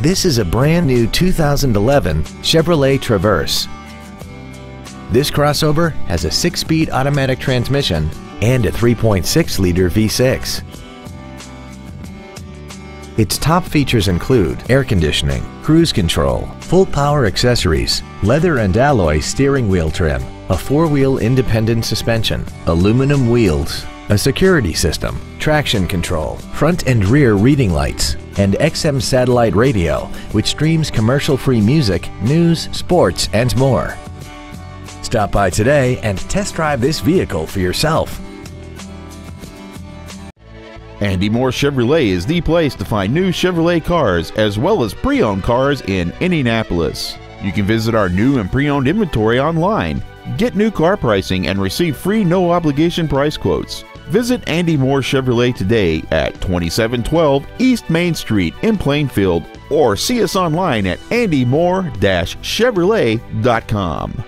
This is a brand new 2011 Chevrolet Traverse. This crossover has a six-speed automatic transmission and a 3.6-liter V6. Its top features include air conditioning, cruise control, full power accessories, leather and alloy steering wheel trim, a four-wheel independent suspension, aluminum wheels, a security system, traction control, front and rear reading lights, and XM satellite radio, which streams commercial-free music, news, sports, and more. Stop by today and test drive this vehicle for yourself. Andy Mohr Chevrolet is the place to find new Chevrolet cars as well as pre owned cars in Indianapolis. You can visit our new and pre owned inventory online, get new car pricing, and receive free no obligation price quotes. Visit Andy Mohr Chevrolet today at 2712 East Main Street in Plainfield or see us online at andymohr-chevrolet.com.